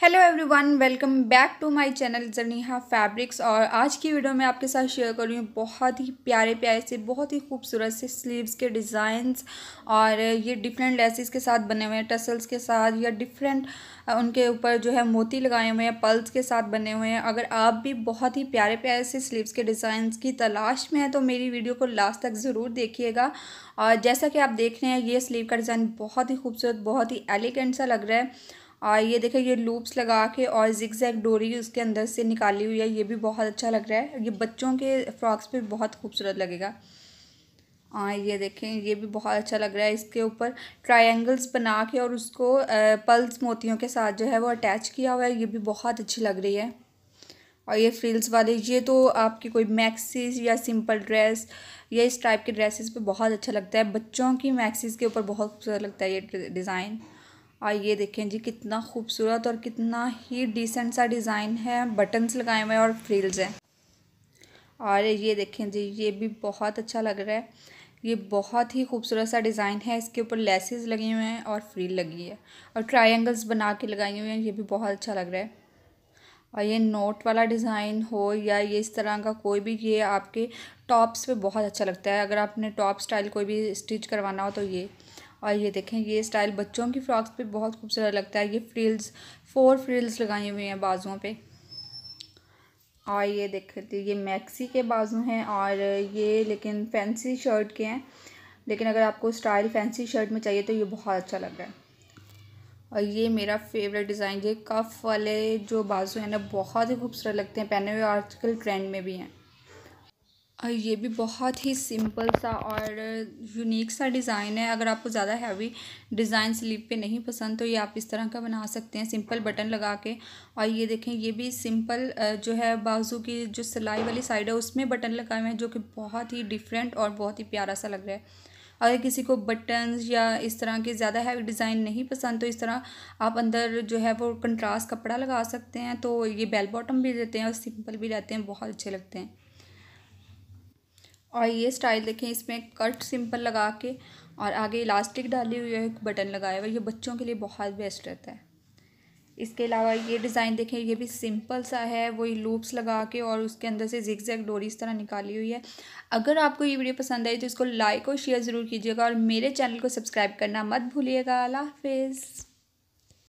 Hello everyone welcome back to my channel जर्नीहा fabrics और आज की वीडियो में आपके साथ शेयर कर रही हूँ बहुत ही प्यारे प्यारे से, बहुत ही खूबसूरत से स्लीव्स के डिज़ाइंस और ये डिफरेंट लेसिस के साथ बने हुए हैं टसल्स के साथ या डिफरेंट उनके ऊपर जो है मोती लगाए हुए हैं पल्स के साथ बने हुए हैं। अगर आप भी बहुत ही प्यारे प्यारे से स्लीव्स के डिज़ाइंस की तलाश में है तो मेरी वीडियो को लास्ट तक ज़रूर देखिएगा। और जैसा कि आप देख रहे हैं, ये स्लीव का डिज़ाइन बहुत ही खूबसूरत, बहुत ही एलिगेंट सा लग रहा है। और ये देखें, ये लूप्स लगा के और जिक जैक डोरी उसके अंदर से निकाली हुई है। ये भी बहुत अच्छा लग रहा है। ये बच्चों के फ्रॉक्स पे बहुत खूबसूरत लगेगा। हाँ ये देखें, ये भी बहुत अच्छा लग रहा है इसके ऊपर। ट्रायंगल्स बना के और उसको पल्स मोतियों के साथ जो है वो अटैच किया हुआ है। ये भी बहुत अच्छी लग रही है। और ये फ्रिल्स वाले, ये तो आपकी कोई मैक्सीज या सिंपल ड्रेस या इस टाइप के ड्रेसेस पे बहुत अच्छा लगता है। बच्चों की मैक्सीज के ऊपर बहुत खूबसूरत लगता है ये डिज़ाइन और ये देखें जी, कितना खूबसूरत और कितना ही डिसेंट सा डिज़ाइन है। बटन्स लगाए हुए हैं और फ्रिल्स हैं। और ये देखें जी, ये भी बहुत अच्छा लग रहा है। ये बहुत ही खूबसूरत सा डिज़ाइन है। इसके ऊपर लेसेस लगे हुए हैं और फ्रील लगी है। और ट्रायंगल्स बना के लगाए हुए हैं, ये भी बहुत अच्छा लग रहा है। और ये नोट वाला डिज़ाइन हो या ये इस तरह का कोई भी, ये आपके टॉप्स पे बहुत अच्छा लगता है। अगर आपने टॉप स्टाइल कोई भी स्टिच करवाना हो तो ये। और ये देखें, ये स्टाइल बच्चों की फ्रॉक्स पे बहुत खूबसूरत लगता है। ये फ्रिल्स फोर फ्रिल्स लगाए हुए हैं बाजुओं पे। और ये देख, ये मैक्सी के बाजू हैं और ये लेकिन फैंसी शर्ट के हैं। लेकिन अगर आपको स्टाइल फैंसी शर्ट में चाहिए तो ये बहुत अच्छा लग रहा है। और ये मेरा फेवरेट डिज़ाइन ये कफ वाले जो बाजू हैं ना, बहुत ही खूबसूरत लगते हैं। पहने हुए आजकल ट्रेंड में भी हैं। और ये भी बहुत ही सिंपल सा और यूनिक सा डिज़ाइन है। अगर आपको ज़्यादा हैवी डिज़ाइन स्लीव पे नहीं पसंद तो ये आप इस तरह का बना सकते हैं सिंपल बटन लगा के। और ये देखें, ये भी सिंपल जो है बाजू की जो सिलाई वाली साइड है, उसमें बटन लगाए हुए हैं, जो कि बहुत ही डिफरेंट और बहुत ही प्यारा सा लग रहा है। अगर किसी को बटन्स या इस तरह के ज़्यादा हैवी डिज़ाइन नहीं पसंद तो इस तरह आप अंदर जो है वो कंट्रास्ट कपड़ा लगा सकते हैं तो ये बेल बॉटम भी देते हैं और सिंपल भी रहते हैं, बहुत अच्छे लगते हैं। और ये स्टाइल देखें, इसमें कट सिंपल लगा के और आगे इलास्टिक डाली हुई है, एक बटन लगाया हुआ ये बच्चों के लिए बहुत बेस्ट रहता है। इसके अलावा ये डिज़ाइन देखें, ये भी सिंपल सा है। वही लूप्स लगा के और उसके अंदर से जिक जैक डोरी इस तरह निकाली हुई है। अगर आपको ये वीडियो पसंद आई तो इसको लाइक और शेयर ज़रूर कीजिएगा और मेरे चैनल को सब्सक्राइब करना मत भूलिएगा। अल्लाह हाफिज़।